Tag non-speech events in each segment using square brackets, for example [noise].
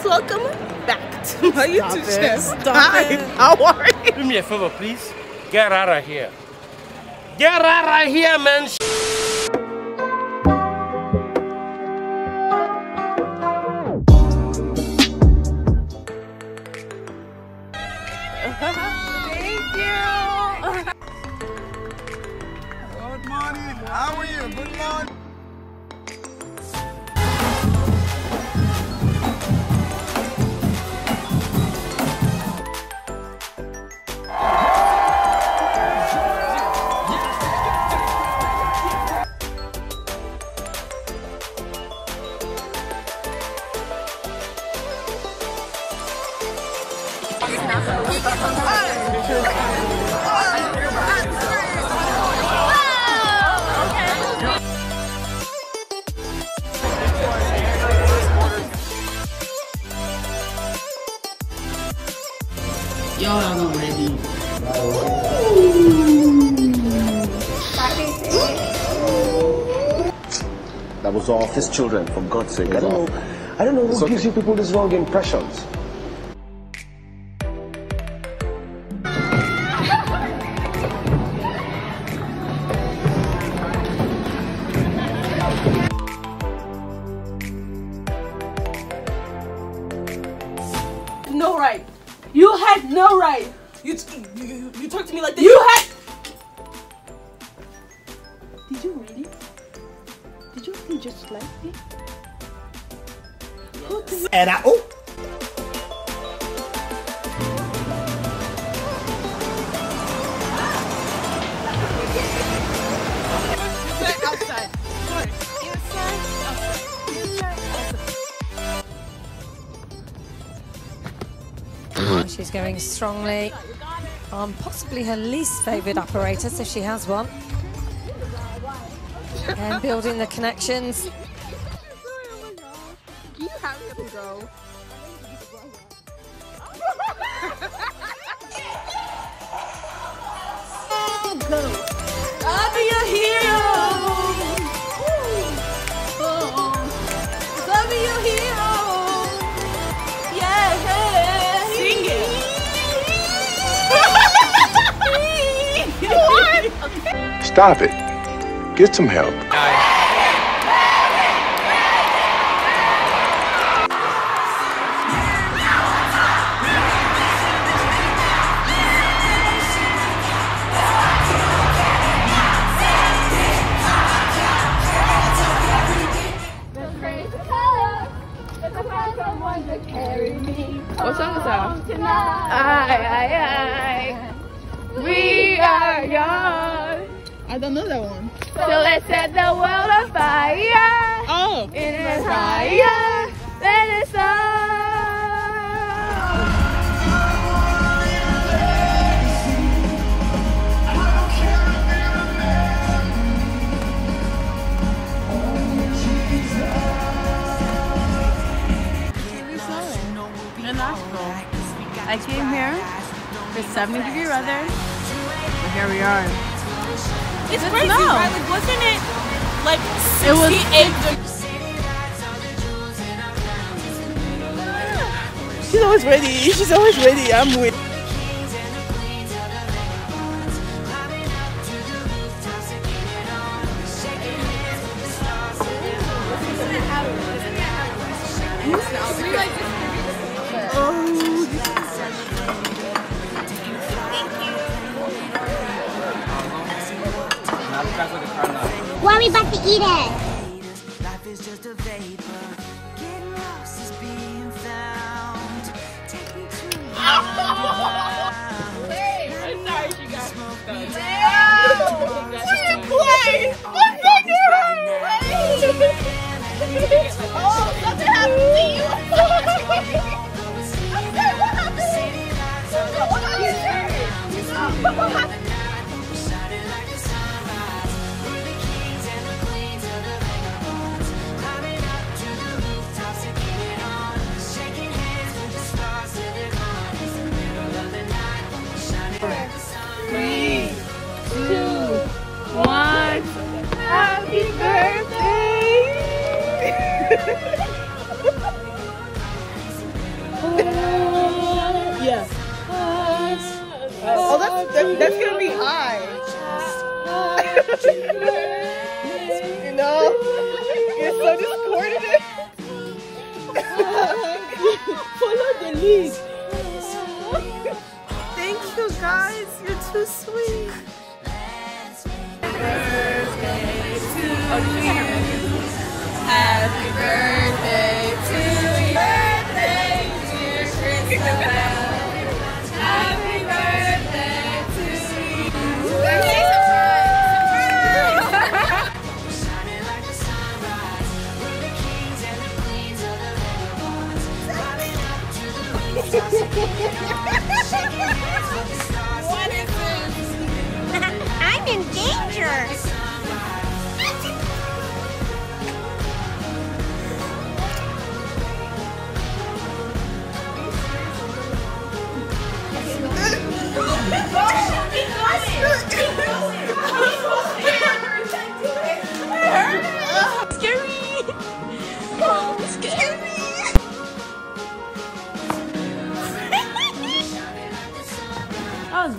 friends, welcome back to my Stop YouTube it. channel. Stop Hi, it. how are you? Do me a favor, please. Get out of here. Get out of here, man. Thank you. Good morning. How are you? Good morning. Y'all are not ready. That was all his children, for God's sake. I don't know. I don't know who gives you people these wrong impressions. Talk to me like this. You had. Did you really? Did you really just like me? Who the And I, oh, outside. Sorry. Inside. Outside. Inside. Outside. She's going strongly on possibly her least favoured apparatus if she has one. And building the connections. Stop it. Get some help. What song is that? I, I, I. We are young. I don't know that one. So let's set the world on fire. Oh. It is higher than the sun. In Nashville. I came here for 70 degree weather. But here we are. It's crazy, snow. right? Like, wasn't it like It was 68 She's always ready. She's always ready. I'm with. Why are we about to eat it? Life is just a vapor. Getting lost is being found. Take me to [laughs] That, that's gonna be high. [laughs] you know? You're so discordant. Follow the lead. Thank you guys. You're too sweet. Happy birthday to you. Happy Birthday, dear Christabel.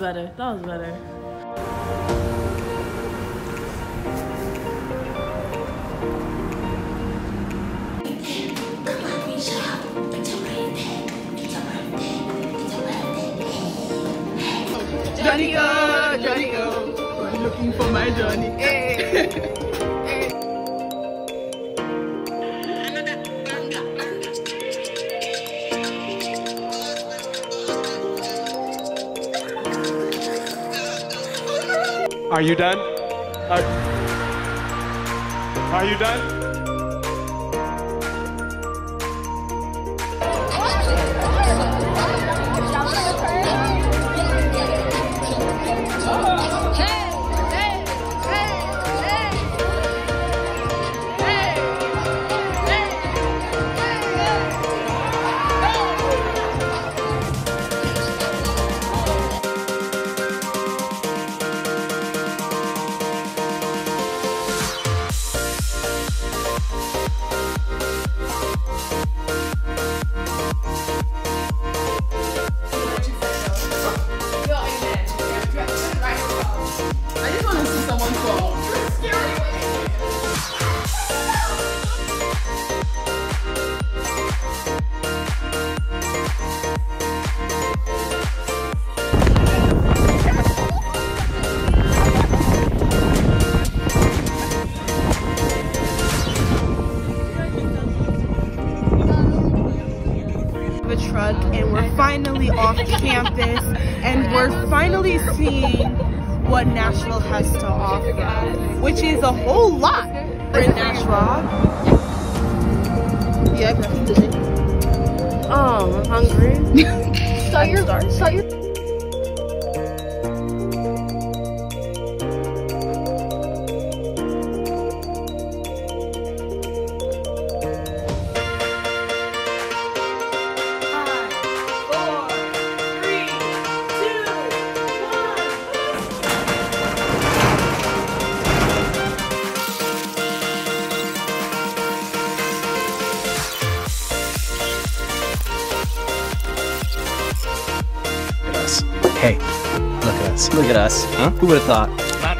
Better. That was better. Johnny go, Johnny go. I'm looking for my Johnny. Are you done? Are, are you done? Finally off campus and we're finally seeing what Nashville has to offer, which is a whole lot. In Nashville. Yep. Oh, I'm hungry. [laughs] Start your, start your Hey, look at us. Look at us. Huh? Who would have thought?